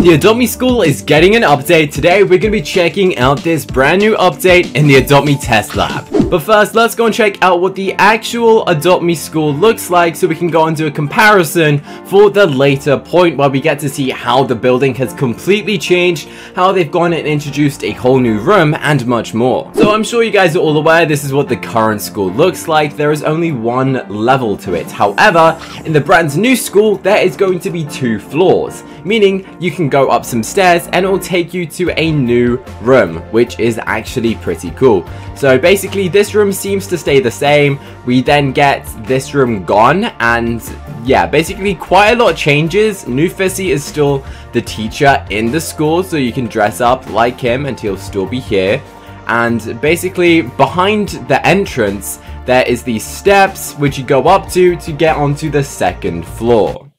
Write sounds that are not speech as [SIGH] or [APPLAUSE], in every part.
The Adopt Me School is getting an update. Today we're going to be checking out this brand new update in the Adopt Me Test Lab. But first, let's go and check out what the actual Adopt Me School looks like so we can go and do a comparison for the later point where we get to see how the building has completely changed, how they've gone and introduced a whole new room, and much more. So I'm sure you guys are all aware this is what the current school looks like. There is only one level to it. However, in the brand new school, there is going to be two floors, meaning you can go up some stairs and it will take you to a new room, which is actually pretty cool. So basically this room seems to stay the same. We then get this room gone and yeah, basically quite a lot changes. NewFissy is still the teacher in the school, so you can dress up like him and he'll still be here. And basically behind the entrance, there is these steps which you go up to to get onto the second floor.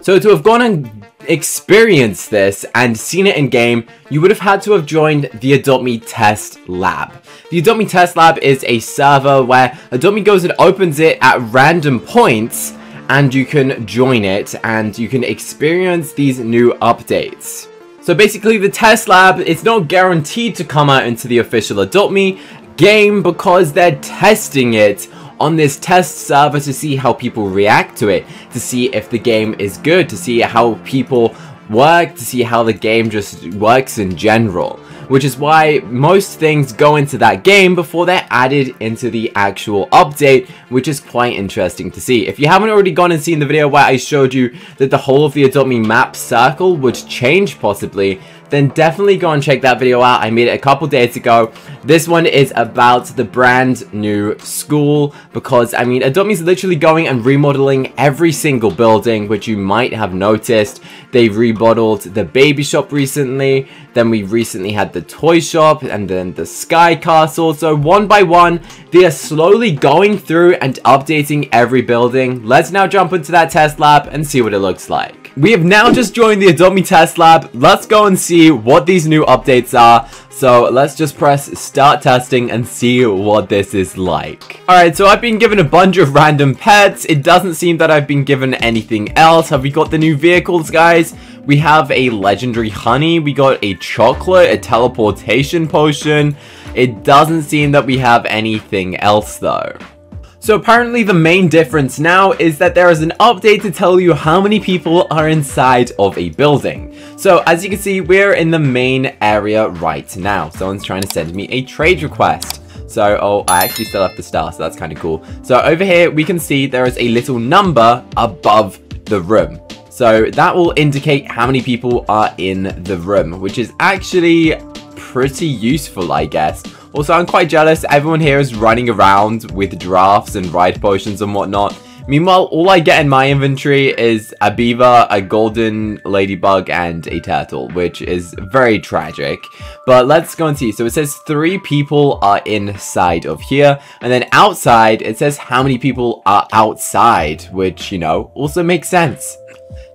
So to have gone and experienced this and seen it in game, you would have had to have joined the Adopt Me Test Lab. The Adopt Me Test Lab is a server where Adopt Me goes and opens it at random points and you can join it and you can experience these new updates. So basically the test lab is not guaranteed to come out into the official Adopt Me game because they're testing it on this test server to see how people react to it, to see if the game is good, to see how people work, to see how the game just works in general. Which is why most things go into that game before they're added into the actual update, which is quite interesting to see. If you haven't already gone and seen the video where I showed you that the whole of the Adopt Me map circle would change possibly, then definitely go and check that video out. I made it a couple days ago. This one is about the brand new school because, I mean, Adopt Me is literally going and remodeling every single building, which you might have noticed. They remodeled the baby shop recently. Then we recently had the toy shop and then the sky castle. So one by one, they are slowly going through and updating every building. Let's now jump into that test lab and see what it looks like. We have now just joined the Adopt Me Test Lab. Let's go and see what these new updates are. So let's just press start testing and see what this is like. Alright, so I've been given a bunch of random pets. It doesn't seem that I've been given anything else. Have we got the new vehicles, guys? We have a legendary honey. We got a chocolate, a teleportation potion. It doesn't seem that we have anything else though. So apparently the main difference now is that there is an update to tell you how many people are inside of a building. So as you can see, we're in the main area right now. Someone's trying to send me a trade request. So, oh, I actually still have the star, so that's kind of cool. So over here, we can see there is a little number above the room. So that will indicate how many people are in the room, which is actually pretty useful, I guess. Also, I'm quite jealous. Everyone here is running around with drafts and ride potions and whatnot. Meanwhile, all I get in my inventory is a beaver, a golden ladybug, and a turtle, which is very tragic. But let's go and see. So it says three people are inside of here, and then outside, it says how many people are outside, which, you know, also makes sense.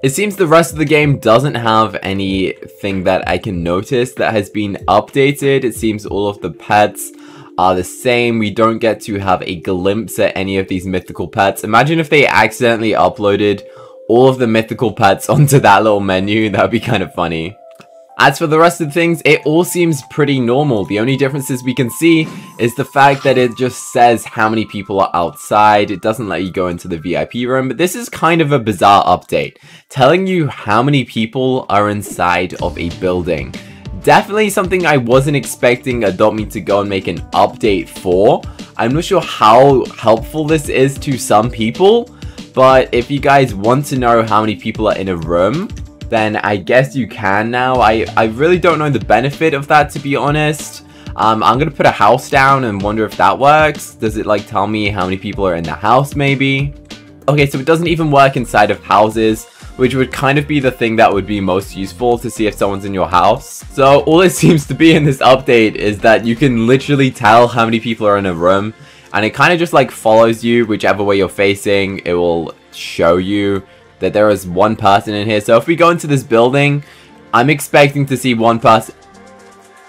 It seems the rest of the game doesn't have anything that I can notice that has been updated. It seems all of the pets are the same. We don't get to have a glimpse at any of these mythical pets. Imagine if they accidentally uploaded all of the mythical pets [LAUGHS] onto that little menu. That would be kind of funny. As for the rest of things, it all seems pretty normal. The only differences we can see is the fact that it just says how many people are outside. It doesn't let you go into the VIP room, but this is kind of a bizarre update, telling you how many people are inside of a building. Definitely something I wasn't expecting Adopt Me to go and make an update for. I'm not sure how helpful this is to some people, but if you guys want to know how many people are in a room, then I guess you can now. I, I really don't know the benefit of that, to be honest. Um, I'm gonna put a house down and wonder if that works. Does it like tell me how many people are in the house maybe? Okay, so it doesn't even work inside of houses, which would kind of be the thing that would be most useful to see if someone's in your house. So all it [LAUGHS] seems to be in this update is that you can literally tell how many people are in a room, and it kind of just like follows you whichever way you're facing, it will show you that there is one person in here. So if we go into this building, I'm expecting to see one person.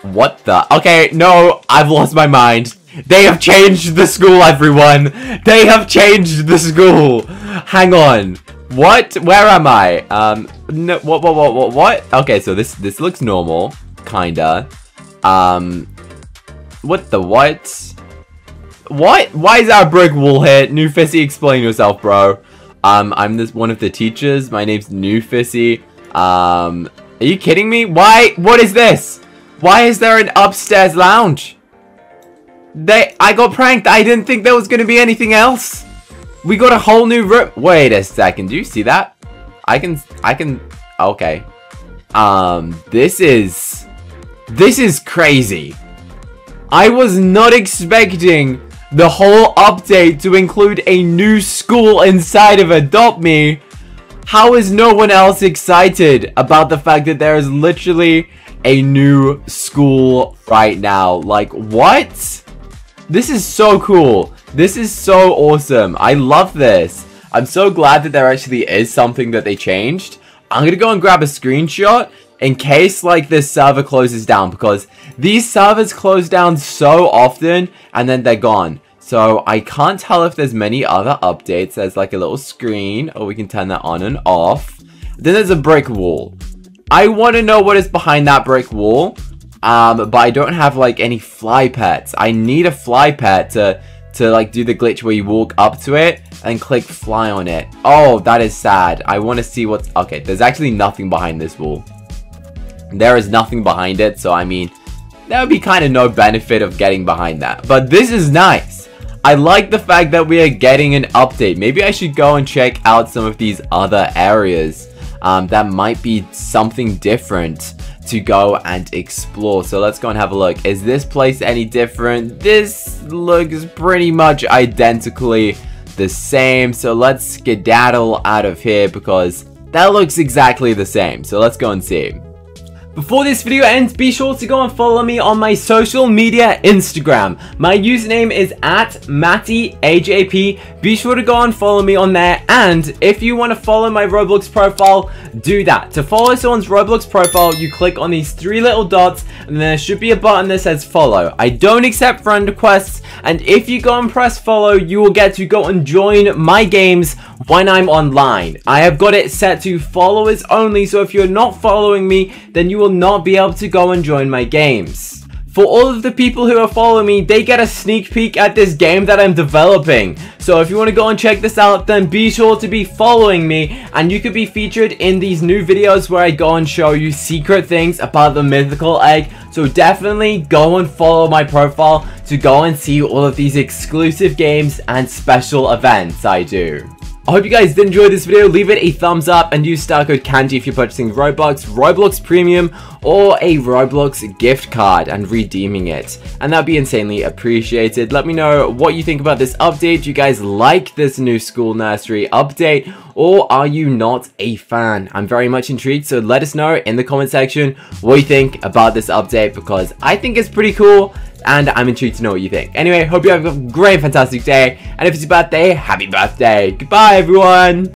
What the? Okay, no, I've lost my mind. They have changed the school, everyone. They have changed the school. Hang on. What? Where am I? Um, no, what, what, what, what, what? Okay, so this, this looks normal. Kinda. Um, what the what? What? Why is a brick wall here? NewFissy, explain yourself, bro. Um, I'm this one of the teachers. My name's NewFissy. Um, are you kidding me? Why? What is this? Why is there an upstairs lounge? They, I got pranked. I didn't think there was going to be anything else. We got a whole new room. Wait a second. Do you see that? I can, I can, okay. Um, this is, this is crazy. I was not expecting the whole update to include a new school inside of Adopt Me. How is no one else excited about the fact that there is literally a new school right now? Like, what? This is so cool. This is so awesome. I love this. I'm so glad that there actually is something that they changed. I'm gonna go and grab a screenshot in case like this server closes down because these servers close down so often and then they're gone. So I can't tell if there's many other updates. There's like a little screen or we can turn that on and off. Then there's a brick wall. I want to know what is behind that brick wall. Um, but I don't have like any fly pets. I need a fly pet to to like do the glitch where you walk up to it and click fly on it. Oh, that is sad. I want to see what's... Okay, there's actually nothing behind this wall. There is nothing behind it, so I mean, there would be kind of no benefit of getting behind that. But this is nice. I like the fact that we are getting an update. Maybe I should go and check out some of these other areas. Um, that might be something different to go and explore. So let's go and have a look. Is this place any different? This looks pretty much identically the same. So let's skedaddle out of here because that looks exactly the same. So let's go and see. Before this video ends, be sure to go and follow me on my social media Instagram. My username is at MattyAJP. Be sure to go and follow me on there. And if you want to follow my Roblox profile, do that. To follow someone's Roblox profile, you click on these three little dots and there should be a button that says follow. I don't accept friend requests. And if you go and press follow, you will get to go and join my games when I'm online. I have got it set to followers only. So if you're not following me, then you will not be able to go and join my games. For all of the people who are following me, they get a sneak peek at this game that I'm developing. So if you want to go and check this out, then be sure to be following me and you could be featured in these new videos where I go and show you secret things about the mythical egg. So definitely go and follow my profile to go and see all of these exclusive games and special events I do. I hope you guys did enjoy this video. Leave it a thumbs up and use star code Candy if you're purchasing Robux, Roblox Premium, or a Roblox gift card and redeeming it. And that'd be insanely appreciated. Let me know what you think about this update. Do you guys like this new school nursery update? Or are you not a fan? I'm very much intrigued, so let us know in the comment section what you think about this update because I think it's pretty cool and I'm intrigued to know what you think. Anyway, hope you have a great, fantastic day, and if it's your birthday, happy birthday. Goodbye, everyone!